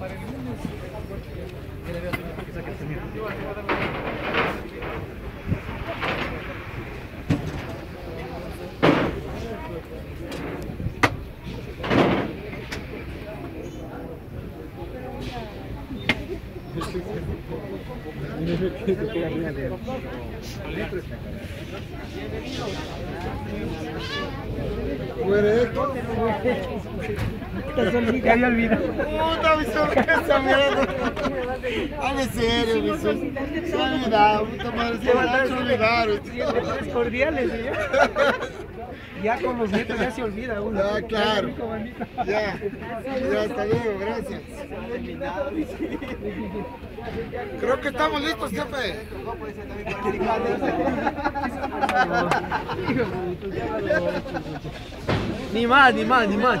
para el mundo. Olvidado. Puta, mi sorpresa, mierda. Hable serio, mi sorpresa. Se olvidado, puta madre, se me. Tres cordiales, ¿sí? Ya con los nietos ya se olvida uno. Ya, claro. Ya, ya, hasta luego, gracias. Creo que estamos listos, jefe. Ni más, ni más, ni más.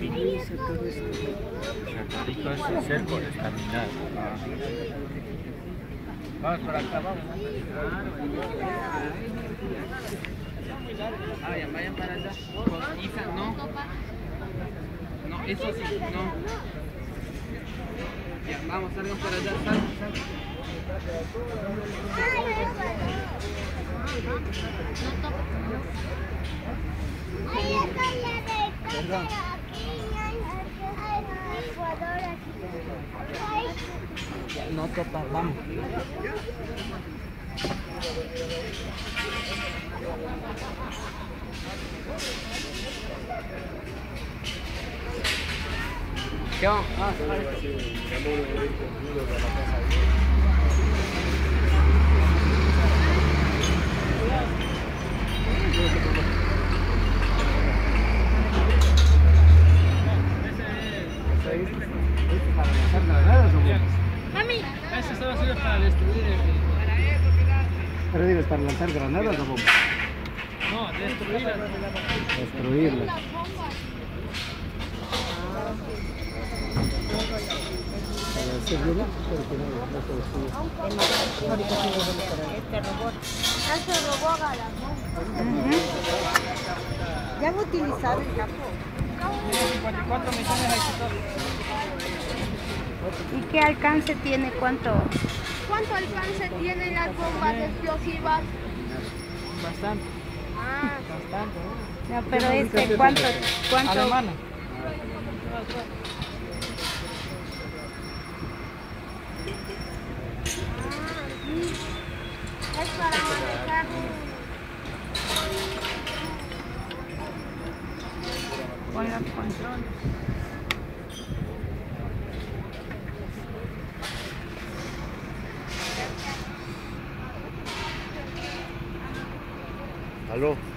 Rico es ser por caminar. Vamos por acá, vamos. Vayan, vayan para allá. Isa, no. No, eso sí, no. Ya, vamos, salgan para allá, salgan, salgan. Ahí está la de cámara No topa, vamos. ¿Qué? Ah, para lanzar granadas o bombas. No. Destruirlas. Destruya. Este robot. ya se robó Galamón. Ya han utilizado el campo. 54 millones exitosos. ¿Y qué alcance tiene? ¿Cuánto? ¿Cuánto alcance tienen las bombas explosivas? Bastante, Ah, bastante. No, pero este, ¿cuánto? ¿Cuánto? Alemana. es para manejar Con los controles. Aló. ¿Qué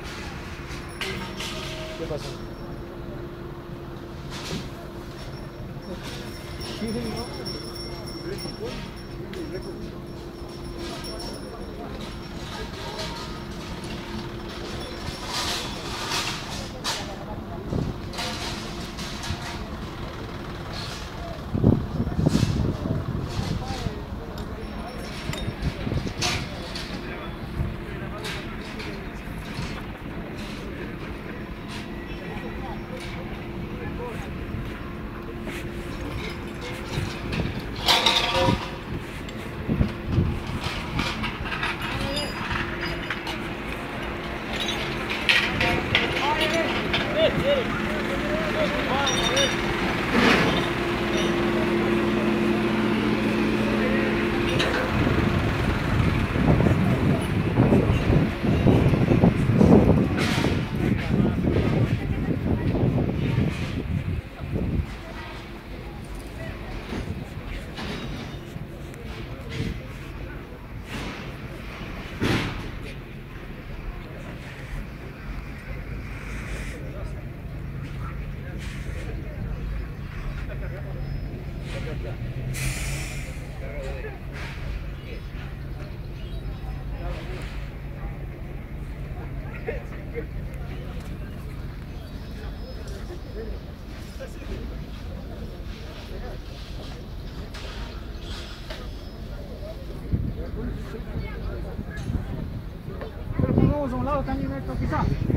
Pero pongamos a un lado también esto quizá.